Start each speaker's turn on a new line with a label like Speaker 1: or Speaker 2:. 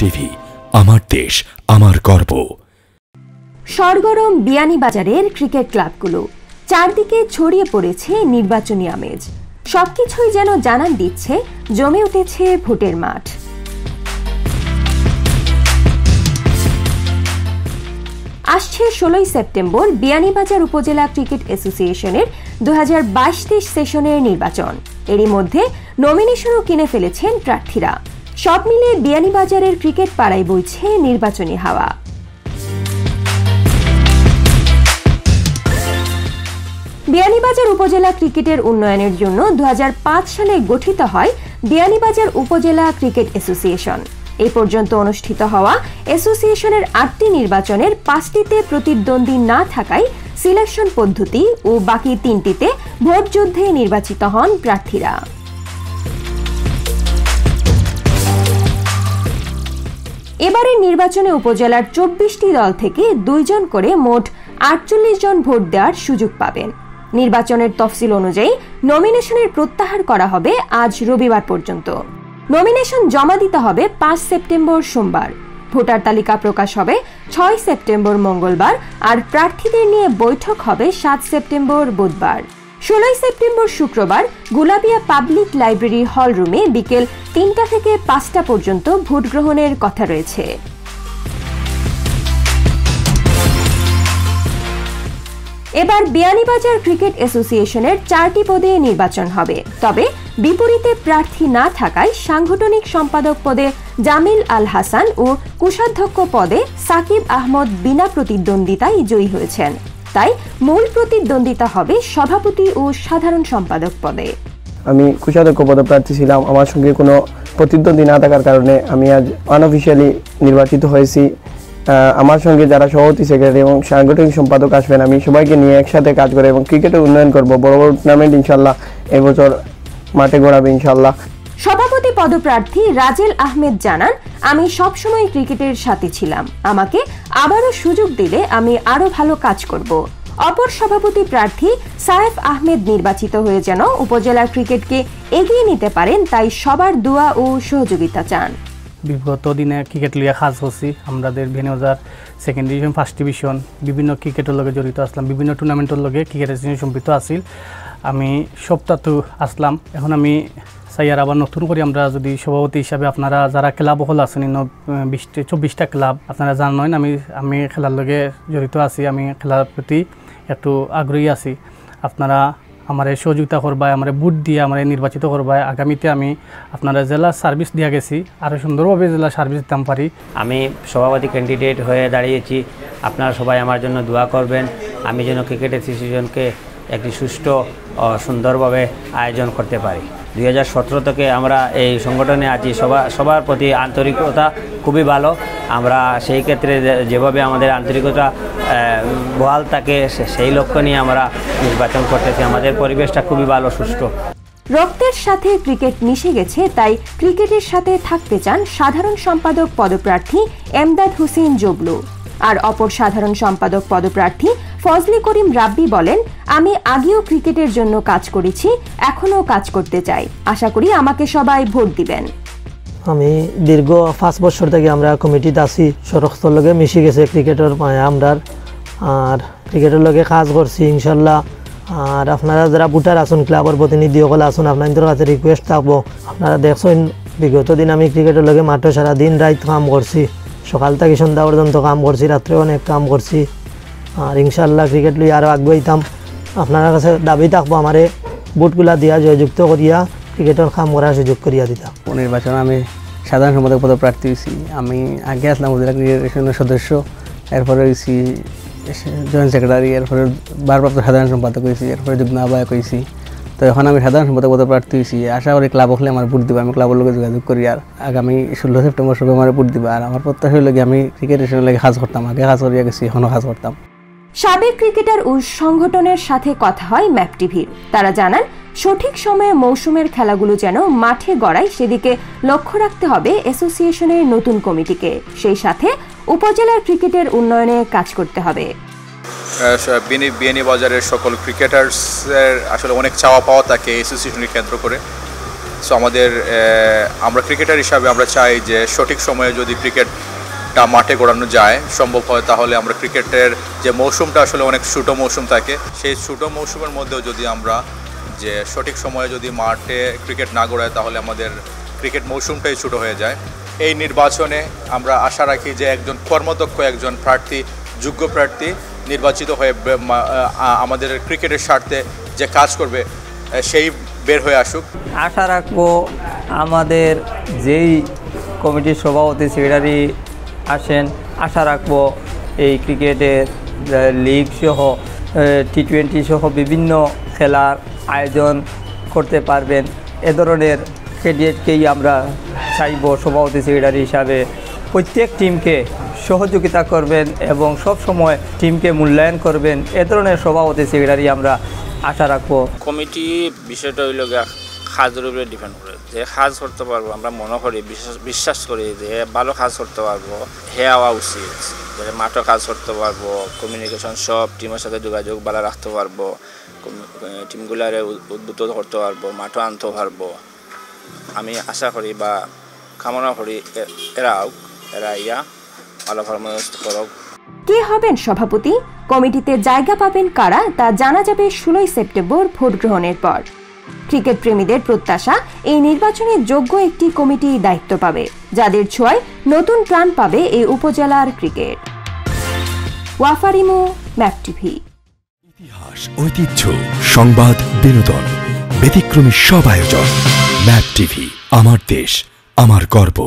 Speaker 1: TV, আমার দেশ, আমার গর্ব।
Speaker 2: সরগরম বিয়ানীবাজারের ক্রিকেট ক্লাবগুলো চারদিকে ছড়িয়ে পড়েছে নির্বাচনী আমেজ। সবকিছুই যেন জানান দিচ্ছে জমে উঠেছে ভোটের মাঠ। আসছে ষোলোই সেপ্টেম্বর বিয়ানীবাজার উপজেলা ক্রিকেট অ্যাসোসিয়েশনের দু হাজার বাইশ সেশনের নির্বাচন। এরই মধ্যে নমিনেশনও কিনে ফেলেছেন প্রার্থীরা। সব মিলে বিয়ানীবাজারের ক্রিকেট পাড়ায় বইছে নির্বাচনী হাওয়া। বিয়ানীবাজার উপজেলা ক্রিকেটের উন্নয়নের জন্য দু হাজার পাঁচ সালে গঠিত হয় বিয়ানীবাজার উপজেলা ক্রিকেট অ্যাসোসিয়েশন। এ পর্যন্ত অনুষ্ঠিত হওয়া অ্যাসোসিয়েশনের আটটি নির্বাচনের পাঁচটিতে প্রতিদ্বন্দ্বী না থাকায় সিলেকশন পদ্ধতি ও বাকি তিনটিতে ভোট যুদ্ধে নির্বাচিত হন প্রার্থীরা। এবারের নির্বাচনে উপজেলার চব্বিশটি দল থেকে দুইজন করে মোট আটচল্লিশ জন ভোট দেওয়ার সুযোগ পাবেন। নির্বাচনের তফসিল অনুযায়ী নমিনেশনের প্রত্যাহার করা হবে আজ রবিবার পর্যন্ত। নমিনেশন জমা দিতে হবে পাঁচ সেপ্টেম্বর সোমবার। ভোটার তালিকা প্রকাশ হবে ছয় সেপ্টেম্বর মঙ্গলবার আর প্রার্থীদের নিয়ে বৈঠক হবে সাত সেপ্টেম্বর বুধবার। ষোলোই সেপ্টেম্বর শুক্রবার গুলাবিয়া পাবলিক লাইব্রেরি হল রুমে বিকেল তিনটা থেকে পাঁচটা পর্যন্ত ভোট গ্রহণের কথা রয়েছে। এবার বিয়ানীবাজার ক্রিকেট অ্যাসোসিয়েশনের চারটি পদে নির্বাচন হবে। তবে বিপরীতে প্রার্থী না থাকায় সাংগঠনিক সম্পাদক পদে জামিল আল হাসান ও কোষাধ্যক্ষ পদে সাকিব আহমদ বিনা প্রতিদ্বন্দ্বিতায় জয়ী হয়েছেন। তাই মূল প্রতিদ্বন্দ্বিতা হবে সভাপতি ও সাধারণ সম্পাদক পদে।
Speaker 3: আমি কুশাধ্যক্ষ পদপ্রার্থী ছিলাম। আমার সঙ্গে কোনো প্রতিদ্বন্দ্বী না থাকার কারণে আমি আজ আনঅফিসিয়ালি নির্বাচিত হয়েছি। আমার সঙ্গে যারা সভাপতি সেক্রেটারি এবং সাংগঠনিক সম্পাদক আসবেন আমি সবাইকে নিয়ে একসাথে কাজ করে এবং ক্রিকেটের উন্নয়ন করব। বড় বড় টুর্নামেন্ট ইনশাল্লাহ এবছর মাঠে গড়াবে ইনশাল্লাহ
Speaker 2: সভাপতি পদপ্রার্থী রাজেল আহমেদ জানান আমি সবসময় ক্রিকেটের সাথে ছিলাম। আমাকে আবারও সুযোগ দিলে আমি আরও ভালো কাজ করব। অপর সভাপতি প্রার্থী সায়েফ আহমেদ নির্বাচিত হয়ে যেন উপজেলার ক্রিকেটকে এগিয়ে নিতে পারেন, তাই সবার দোয়া ও সহযোগিতা চান।
Speaker 4: বিগত দিনে ক্রিকেট লিয়া কাজ করছি আমাদের ভেনিওজার সেকেন্ড ডিভিশন ফার্স্ট ডিভিশন বিভিন্ন ক্রিকেটের লগে জড়িত আসলাম। বিভিন্ন টুর্নামেন্টের লগে ক্রিকেটের সঙ্গে সম্পৃক্ত আছিল আমি সপ্তাহ আসলাম। এখন আমি চাই আর আবার নতুন করে আমরা যদি সভাপতি হিসাবে আপনারা যারা ক্লাব হল আছেন বিশটা, চব্বিশটা ক্লাব, আপনারা জানেন, আমি আমি খেলার লগে জড়িত আছি। আমি খেলার প্রতি একটু আগ্রহী আছি। আপনারা আমার সহযোগিতা করবায়, আমার বুট দিয়ে আমার নির্বাচিত করবায়। আগামীতে আমি আপনারা জেলা সার্ভিস দিয়া গেছি। আরও সুন্দরভাবে জেলা সার্ভিস দিতাম পারি।
Speaker 5: আমি সভাপতি ক্যান্ডিডেট হয়ে দাঁড়িয়েছি। আপনারা সবাই আমার জন্য দোয়া করবেন। আমি যেন ক্রিকেটের অ্যাসোসিয়েশনকে একটি সুষ্ঠু সুন্দরভাবে আয়োজন করতে পারি। দু হাজার সতেরো থেকে আমরা এই সংগঠনে আছি। সবার সবার প্রতি আন্তরিকতা খুবই ভালো। আমরা সেই ক্ষেত্রে যেভাবে আমাদের আন্তরিকতা বহাল থাকে সেই লক্ষ্য নিয়ে আমরা নির্বাচন করতেছি। আমাদের পরিবেশটা খুবই ভালো, সুষ্ঠু।
Speaker 2: রক্তের সাথে ক্রিকেট মিশে গেছে, তাই ক্রিকেটের সাথে থাকতে চান সাধারণ সম্পাদক পদপ্রার্থী এমদাদ হুসেন জবলু। আর অপর সাধারণ সম্পাদক পদপ্রার্থী ফজলি করিম রাব্বি বলেন, আমি আগেও ক্রিকেটের জন্য কাজ করেছি, এখনও কাজ করতে চাই। আশা করি আমাকে সবাই ভোট দিবেন।
Speaker 6: আমি দীর্ঘ পাঁচ বছর থেকে আমরা কমিটিতে আছি সরক্ষর লগে মিশে গেছে ক্রিকেটের মায়া আমরার। আর ক্রিকেটের লগে কাজ করছি, ইনশাল্লাহ। আর আপনারা যারা ভোটার আসুন ক্লাবের প্রতিনিধি সকল আসুন আপনাদের কাছে রিকোয়েস্ট থাকব, আপনারা দেখছেন, বিগত দিন আমি ক্রিকেটের লগে মাঠে সারা দিন রাত কাম করছি। সকাল থেকে সন্ধ্যা পর্যন্ত কাম করছি, রাত্রে অনেক কাম করছি। আর ইনশাল্লাহ ক্রিকেট লই আরও আগ্রহীতাম। আপনার কাছে দাবি থাকব, আমারে বুটগুলা দিয়া জয়যুক্ত করিয়া ক্রিকেটের কাম করার সুযোগ করিয়া দিতাম
Speaker 4: নির্বাচন আমি সাধারণ সম্পাদক পদে প্রার্থী হয়েছি আমি আগে আসলাম উপজেলা ক্রিকেট সদস্য, এরপরে হয়েছি জয়েন্ট সেক্রেটারি এরপরে ভারপ্রাপ্ত সাধারণ সম্পাদক হয়েছি এরপরে যুগ্ম আহ্বায়ক হয়েছি তো এখন আমি সাধারণ সম্পাদক পদে প্রার্থী হয়েছি আশা করি ক্লাব হলে আমার ভোট দিবা, আমি ক্লাবের লোক যোগাযোগ করি। আর আগামী ষোলো সেপ্টেম্বর সবে আমার ভোট দিবা। আর আমার প্রত্যাশা লাগে আমি ক্রিকেটের লাগে কাজ করতাম, আগে কাজ করিয়া গেছি এখনও কাজ করতাম।
Speaker 2: সাবেক ক্রিকেটার ও সংগঠনের সাথে কথা হয় ম্যাপ টিভির তারা জানান, সঠিক সময়ে মৌসুমের খেলাগুলো যেন মাঠে গড়ায় সেদিকে লক্ষ্য রাখতে হবে অ্যাসোসিয়েশনের নতুন কমিটিকে। সেই সাথে উপজেলার ক্রিকেটের উন্নয়নে কাজ করতে হবে।
Speaker 7: বিএনই বাজারের সকল ক্রিকেটার্সের আসলে অনেক চাওয়া পাওয়া থাকে অ্যাসোসিয়েশনকে কেন্দ্র করে। সো আমাদের আমরা ক্রিকেটার হিসাবে আমরা চাই যে সঠিক সময়ে যদি ক্রিকেটটা মাঠে গড়ানো যায়, সম্ভব হয় তাহলে আমরা ক্রিকেটের যে মৌসুমটা আসলে অনেক ছোটো মৌসুম থাকে, সেই ছোটো মৌসুমের মধ্যেও যদি আমরা যে সঠিক সময়ে যদি মাঠে ক্রিকেট না গড়ায় তাহলে আমাদের ক্রিকেট মৌসুমটাই ছোটো হয়ে যায়। এই নির্বাচনে আমরা আশা রাখি যে একজন কর্মদক্ষ, একজন প্রার্থী, যোগ্য প্রার্থী নির্বাচিত হয়ে আমাদের ক্রিকেটের স্বার্থে যে কাজ করবে সেই বের হয়ে আসুক।
Speaker 8: আশা রাখব আমাদের যেই কমিটির সভাপতি সেক্রেটারি আসেন। আশা রাখব এই ক্রিকেটের লিগ সহ টি টোয়েন্টি সহ বিভিন্ন খেলার আয়োজন করতে পারবেন। এ ধরনের ক্যান্ডিডেটকেই আমরা চাইব, সভাপতি সেক্রেটারি হিসাবে। প্রত্যেক টিমকে সহযোগিতা করবেন এবং সব সময় টিমকে মূল্যায়ন করবেন। এ ধরনের সভাপতি সেক্রেটারি আমরা আশা রাখব।
Speaker 9: কমিটি বিষয়টা হইল সাজের উপরে ডিপেন্ড করে। যে সাজ করতে পারব, আমরা মনে করি, বিশ্বাস করি যে ভালো কাজ করতে পারব, হে হওয়া উচিত। যে মাঠও কাজ করতে পারব কমিউনিকেশন সব টিমের সাথে যোগাযোগ ভালো রাখতে পারব টিমগুলারে উদ্বুদ্ধ করতে পারব মাঠও আনতে পারব। আমি আশা করি বা কামনা করি এ- এরাও এরা ইয়া, ভালো কর্মস্ত করক।
Speaker 2: কে হবেন সভাপতি? কমিটিতে জায়গা পাবেন কারা? তা জানা যাবে ষোলোই সেপ্টেম্বর ভোট গ্রহণের পর। ক্রিকেট প্রেমীদের প্রত্যাশা, এই নির্বাচনে যোগ্য একটি কমিটি দায়িত্ব পাবে, যাদের ছোঁয়ায় নতুন প্রাণ পাবে এই উপজেলার ক্রিকেট। ওয়াফারিমো, map TV.
Speaker 1: ইতিহাস, ঐতিহ্য, সংবাদ, বিনোদন, ব্যতিক্রমী সব আয়োজন। ম্যাপ টিভি, আমার দেশ, আমার গর্ব।